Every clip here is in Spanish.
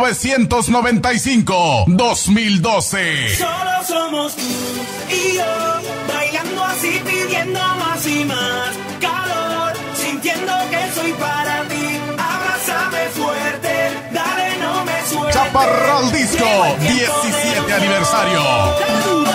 1995, 2012. Solo somos tú y yo, bailando así, pidiendo más y más calor, sintiendo que soy para ti. Abrázame fuerte, dale, no me sueltes. Chaparral Disco, 17 aniversario.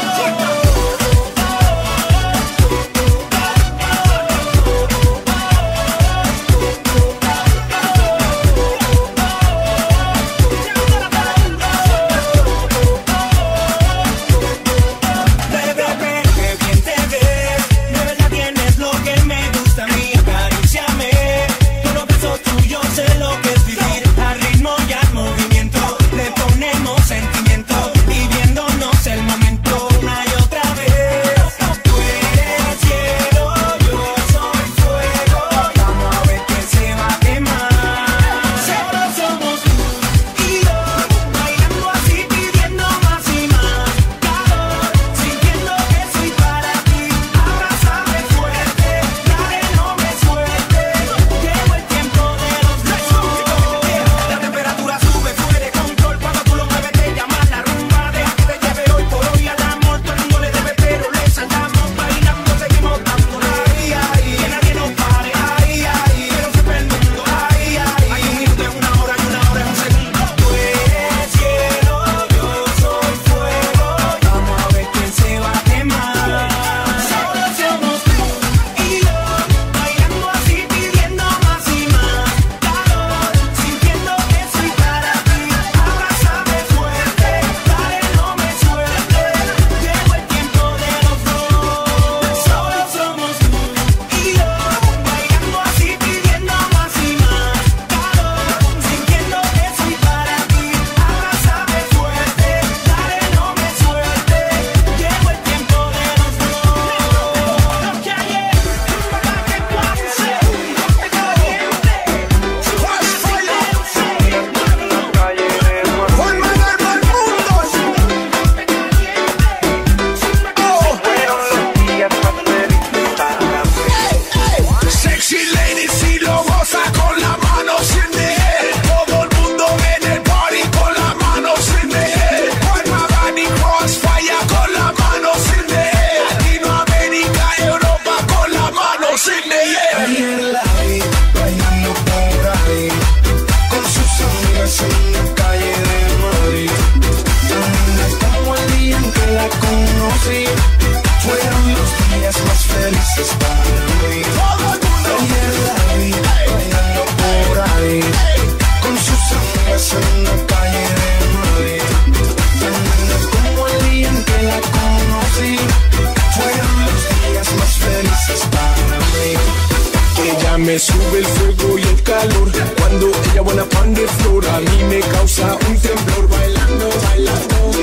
Me sube el fuego y el calor cuando ella buena pan de flor. A mí me causa un temblor bailando, bailando.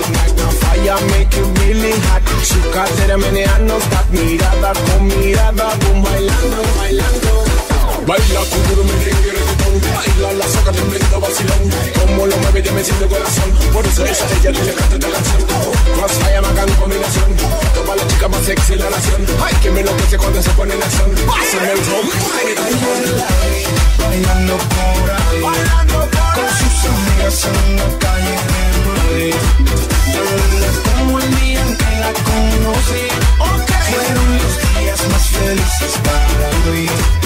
Falla, make it really hot. Su cadera menea no stop. Mirada con mirada, boom, bailando, bailando. Baila con duro merengue reggaetón Baila la saca tremendo vacilón Como lo mueve ya me siento corazón Por eso esa ella te le canta esta canción Crossfire, Macan, sexy la nación. Ay, que me lo puse cuando se pone en acción. Pásame el ron. Bailando por ahí, bailando por Con sus amigas en la calle de Madrid. Yo como el día en que la conocí. Fueron los días más felices para mí.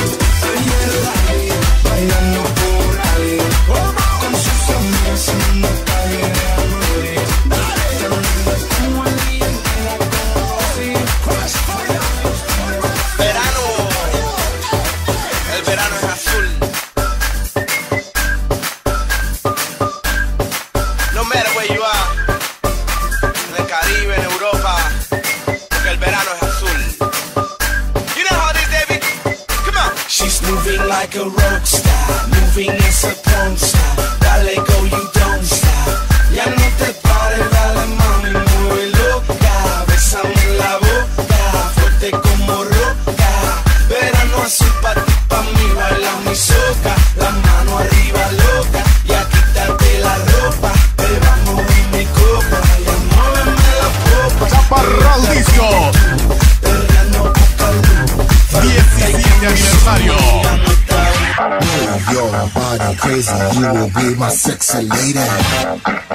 crazy. You will be my sexy lady,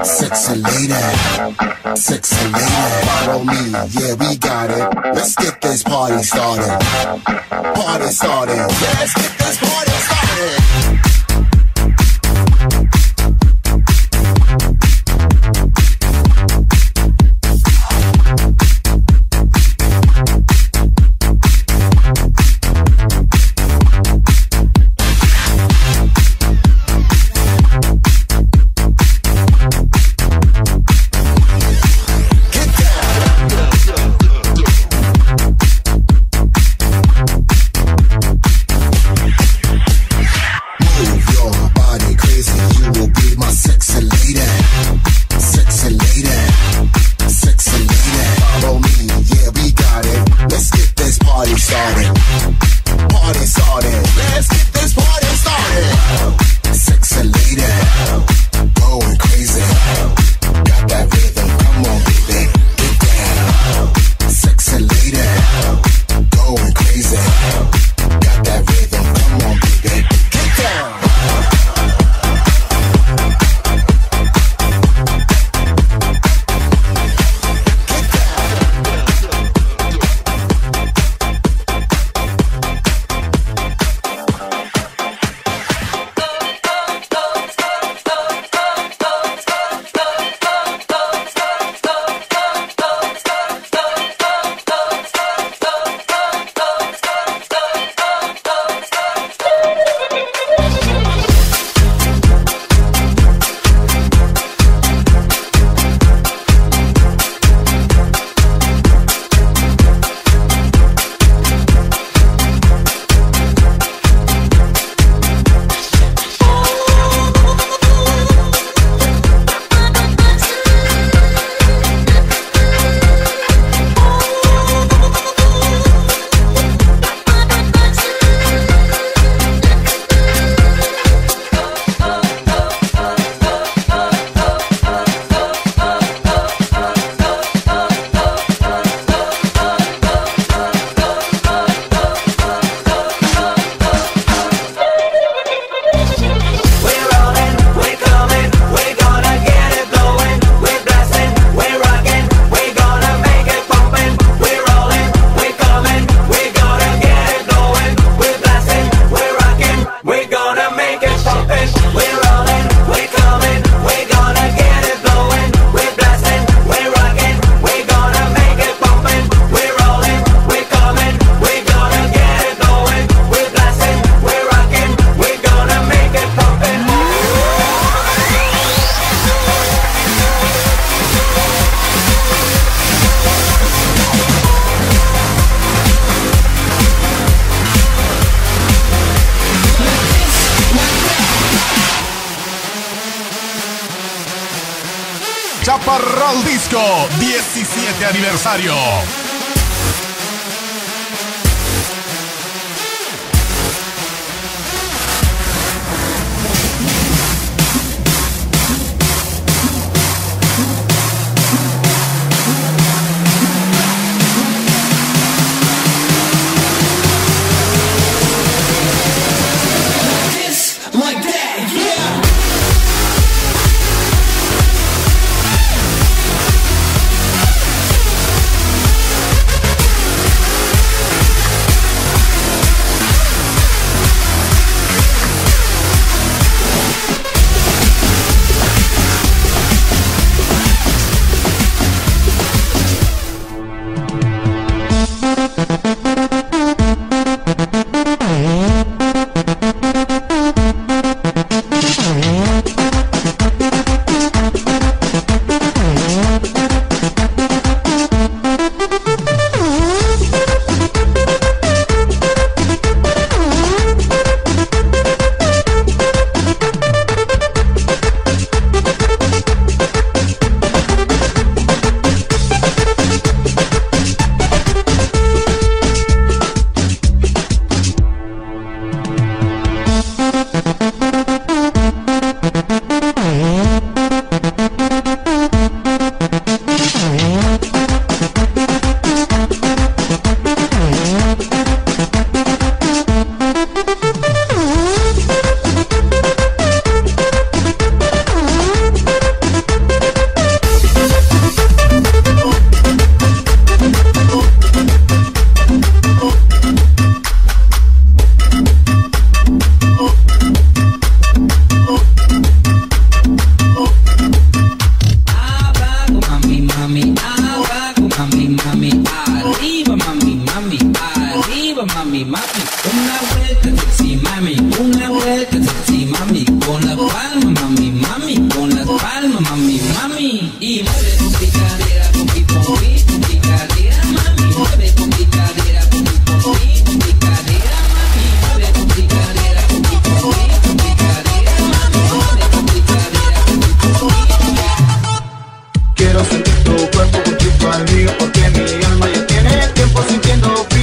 sexy lady, sexy lady. Follow me, yeah, we got it. Let's get this party started. Party started, let's get this party. Chaparral Disco 17 aniversario.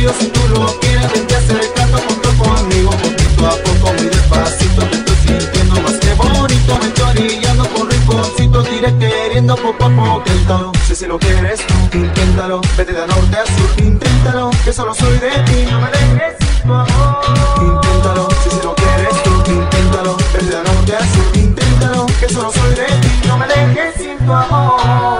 Si tú lo quieres, vente acercando junto conmigo Poquito a poco, muy despacito Te estoy sintiendo más que bonito. Me estoy orillando por rinconcitos Diré queriendo poco a poco Inténtalo, si si lo quieres tú Inténtalo, vete de norte a sur Inténtalo, que solo soy de ti No me dejes sin tu amor. Inténtalo, si si lo quieres tú Inténtalo, vete de norte a sur Inténtalo, que solo soy de ti No me dejes sin tu amor